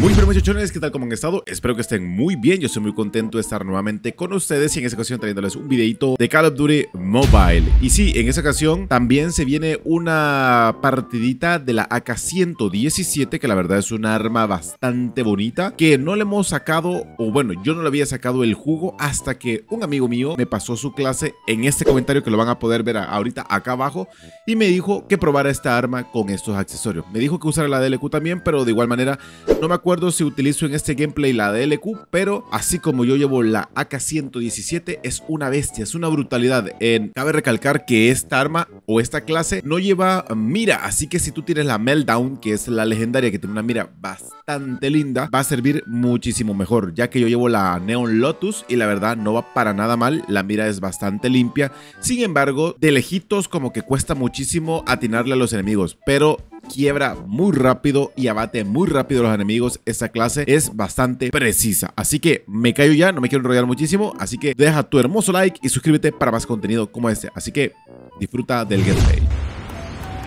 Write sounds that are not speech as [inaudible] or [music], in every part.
Muy bien muchachones, ¿qué tal? ¿Cómo han estado? Espero que estén muy bien, yo soy muy contento de estar nuevamente con ustedes y en esta ocasión trayéndoles un videito de Call of Duty Mobile. Y sí, en esta ocasión también se viene una partidita de la AK-117, que la verdad es una arma bastante bonita, que no le hemos sacado, o bueno, yo no le había sacado el jugo hasta que un amigo mío me pasó su clase en este comentario que lo van a poder ver ahorita acá abajo y me dijo que probara esta arma con estos accesorios. Me dijo que usara la DLQ también, pero de igual manera no me acuerdo acuerdo si utilizo en este gameplay la DLQ, pero así como yo llevo la AK-117, es una bestia, es una brutalidad. En, cabe recalcar que esta arma o esta clase no lleva mira, así que si tú tienes la Meltdown, que es la legendaria que tiene una mira bastante linda, va a servir muchísimo mejor, ya que yo llevo la Neon Lotus y la verdad no va para nada mal, la mira es bastante limpia. Sin embargo, de lejitos como que cuesta muchísimo atinarle a los enemigos, pero quiebra muy rápido y abate muy rápido a los enemigos. Esta clase es bastante precisa. Así que me callo ya, no me quiero enrollar muchísimo. Así que deja tu hermoso like y suscríbete para más contenido como este. Así que disfruta del gameplay.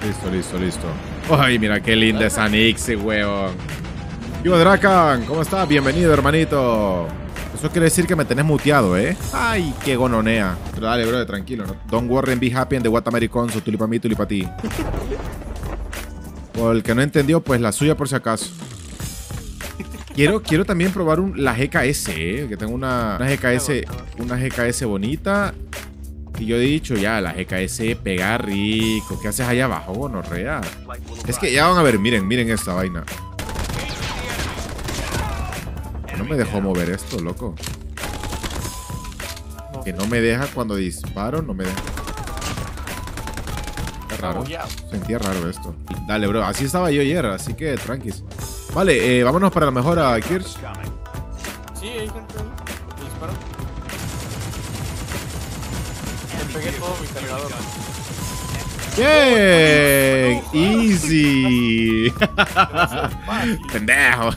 Listo, listo, listo. Ay, mira qué linda esa Nixie, weón. Yo, Drakan, ¿cómo estás? Bienvenido, hermanito. Eso quiere decir que me tenés muteado, ¿eh? Ay, qué gononea. Pero dale, bro, tranquilo. Don't worry and be happy and the what American, so tulipa mí, tulipa ti. [laughs] Por el que no entendió, pues la suya por si acaso. Quiero, quiero también probar la GKS, ¿eh? que tengo una, una, GKS, una GKS bonita. Y yo he dicho, ya, la GKS pega rico. ¿Qué haces allá abajo, gonorrea? Es que ya van a ver, miren, miren esta vaina. No me dejó mover esto, loco. Que no me deja cuando disparo, no me deja raro. Sentía raro esto. Dale, bro. Así estaba yo ayer, así que tranquis. Vale, eh, vámonos para la mejora, Kirsch. Sí, hay gente disparo. Me pegué todo mi cargador. ¡Bien! ¡Easy! ¡Pendejo!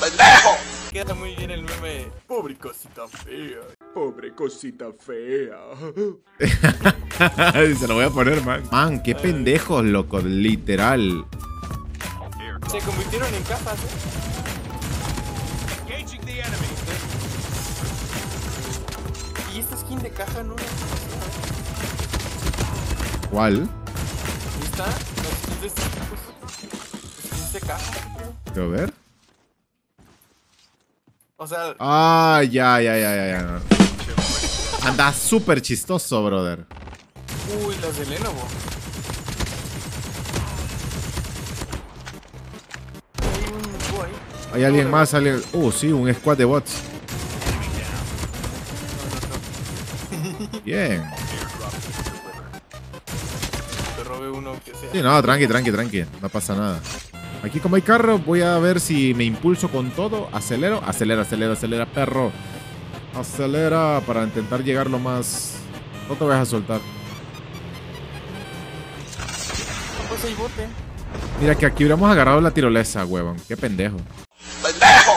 ¡Pendejo! Queda muy bien el meme. Pobre cosita fea. Pobre cosita fea. [laughs] Se lo voy a poner, man. Man, qué pendejos, loco. Literal. Se convirtieron en cajas, ¿eh? Y esta skin de caja no ¿Cuál? ¿Esta? ¿Es de, ¿Es de caja? Quiero ver. O sea. Ah, ya, ya, ya, ya, ya. Anda súper chistoso, brother. Uy, las de Lenovo. Hay un ahí. Hay alguien más, alguien. Uh, sí, un squad de bots. Bien. [laughs] Te robé uno que sea. Sí, no, tranqui, tranqui, tranqui. No pasa nada. Aquí como hay carro, voy a ver si me impulso con todo. Acelero, acelera, acelera, acelera, perro. Acelera para intentar llegar lo más... No te vayas a soltar. Pues bote. Mira que aquí hubiéramos agarrado la tirolesa, huevón. Qué pendejo. ¡Pendejo!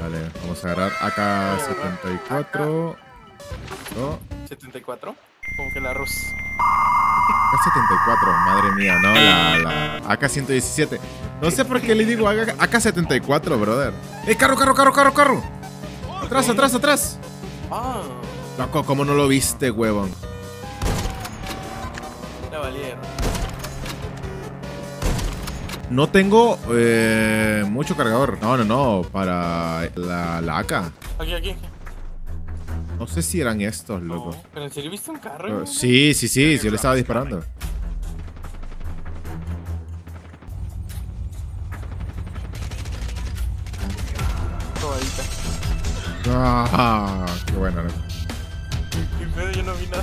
Vale, vamos a agarrar acá 74. 74. Como que el arroz. AK-74, madre mía, no, la, la AK-117. No sé por qué le digo AK-74, brother. ¡Eh, carro, carro, carro, carro, carro! Atrás, atrás, atrás. Ah. Loco, ¿cómo no lo viste, huevón? No tengo eh, mucho cargador. No, no, no, para la, la AK. Aquí, aquí, aquí. No sé si eran estos, loco. No, ¿Pero en serio viste un carro? Uh, sí, sí, sí, sí, yo le estaba disparando. Ah, qué bueno, loco. Qué pedo, yo no vi nada.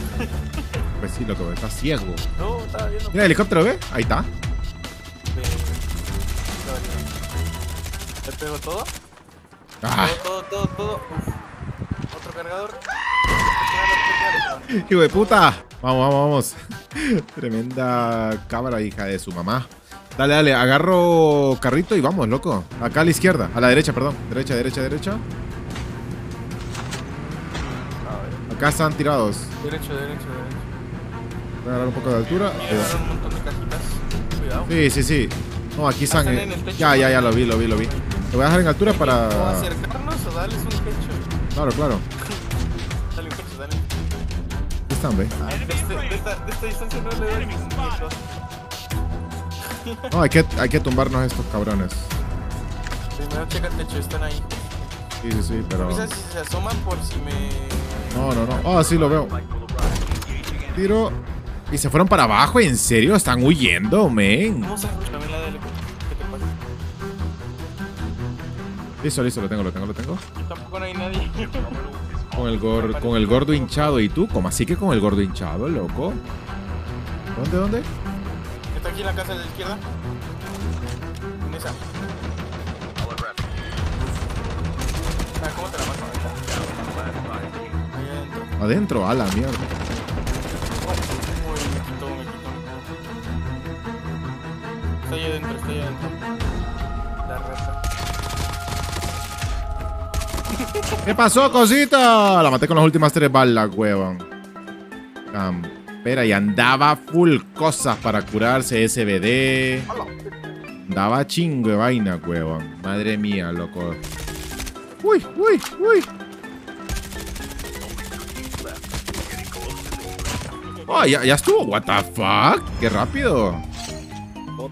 Pues sí, loco, está ciego. No, estaba viendo. Mira, el helicóptero, ¿ve? Ahí está. ¿Te pego todo? Ah, Todo, todo, todo, todo. Uf. Cargador. hijo de puta. Vamos, vamos, vamos. [laughs] Tremenda cámara, hija de su mamá. Dale, dale, agarro carrito y vamos, loco. Acá a la izquierda, a la derecha, perdón. Derecha, derecha, derecha. Acá están tirados. Derecho, derecho, derecho. Voy a agarrar un poco de altura. Un montón de cajitas. cuidado. Sí, sí, sí. No, aquí están. Eh. Ya, ya, ya lo vi, lo vi, lo vi. Te voy a dejar en altura ¿O para. acercarnos o darles un hecho? Claro, claro. Están, ve. Ah, de, este- de esta, de esta distancia no le doy. No, hay que, hay que tumbarnos a estos cabrones. Primero checa el techo, están ahí. Sí, sí, sí, pero. Quizás si se asoman por si me. No, no, no. Ah, sí, lo veo. Tiro. Y se fueron para abajo, ¿en serio? Están huyendo, men. Listo, listo, lo tengo, lo tengo, lo tengo. Tampoco no hay nadie. [laughs] Con el, gor- con el gordo hinchado. ¿Y tú? ¿Cómo así que con el gordo hinchado, loco? ¿Dónde, dónde? Está aquí en la casa de la izquierda. En esa. Ah, ¿cómo te la adentro. Adentro, a la mierda. Uy, me quitó, me quitó. Está ahí adentro, está ahí adentro. La rata. ¿Qué pasó, cosita? La maté con las últimas tres balas, huevón. Campera, y andaba full cosas para curarse SBD. Andaba chingo de vaina, huevón. Madre mía, loco. Uy, uy, uy. Oh, ya, ya estuvo. What the fuck? Qué rápido.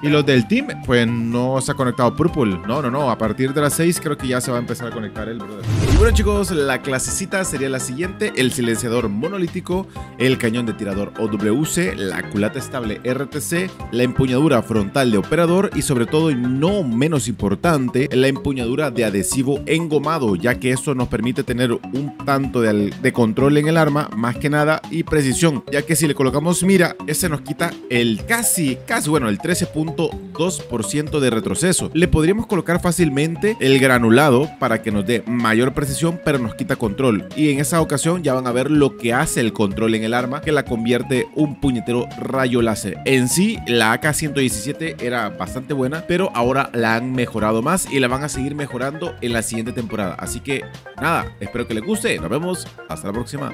Y los del team, pues no se ha conectado Purple. No, no, no. A partir de las 6 creo que ya se va a empezar a conectar el brother. Y bueno, chicos, la clasecita sería la siguiente: el silenciador monolítico, el cañón de tirador OWC, la culata estable RTC, la empuñadura frontal de operador y, sobre todo, y no menos importante, la empuñadura de adhesivo engomado, ya que eso nos permite tener un tanto de, de control en el arma, más que nada, y precisión, ya que si le colocamos mira, ese nos quita el casi, casi, bueno, el 13.2% de retroceso. Le podríamos colocar fácilmente el granulado para que nos dé mayor precisión, pero nos quita control. Y en esa ocasión ya van a ver lo que hace el control en el arma, que la convierte un puñetero rayo láser. En sí, la AK-117 era bastante buena, pero ahora la han mejorado más y la van a seguir mejorando en la siguiente temporada. Así que nada, espero que les guste. Nos vemos. Hasta la próxima.